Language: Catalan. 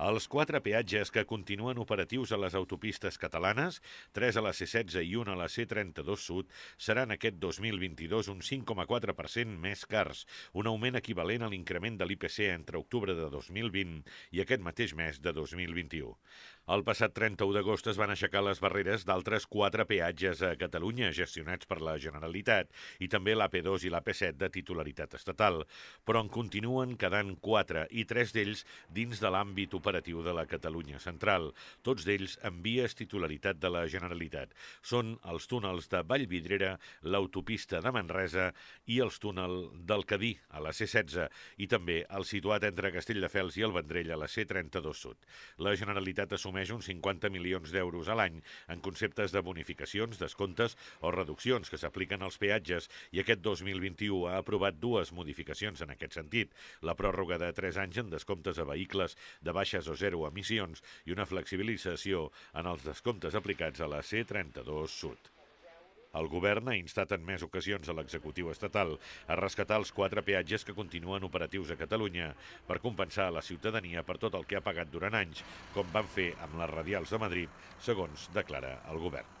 Els quatre peatges que continuen operatius a les autopistes catalanes, 3 a la C16 i 1 a la C32 Sud, seran aquest 2022 un 5,4% més cars, un augment equivalent a l'increment de l'IPC entre octubre de 2020 i aquest mateix mes de 2021. El passat 31 d'agost es van aixecar les barreres d'altres quatre peatges a Catalunya gestionats per la Generalitat i també l'AP2 i l'AP7 de titularitat estatal, però en continuen quedant quatre i tres d'ells dins de l'àmbit operatiu de la Catalunya central, tots d'ells en vies titularitat de la Generalitat. Són els túnels de Vallvidrera, l'autopista de Manresa i els túnel del Cadí, a la C16, i també el situat entre Castelldefels i el Vendrell, a la C32 Sud. La Generalitat assumeix uns 50 milions d'euros a l'any en conceptes de bonificacions, descomptes o reduccions que s'apliquen als peatges i aquest 2021 ha aprovat dues modificacions en aquest sentit, la pròrroga de 3 anys en descomptes a vehicles de baixes o zero emissions i una flexibilització en els descomptes aplicats a la C32 Sud. El govern ha instat en més ocasions a l'executiu estatal a rescatar els quatre peatges que continuen operatius a Catalunya per compensar a la ciutadania per tot el que ha pagat durant anys, com van fer amb les radials de Madrid, segons declara el govern.